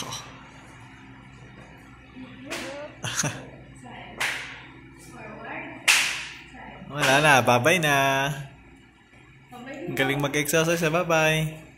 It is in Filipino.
puso. Wala na, bye-bye na. Galing mag-exercise, ah, bye-bye.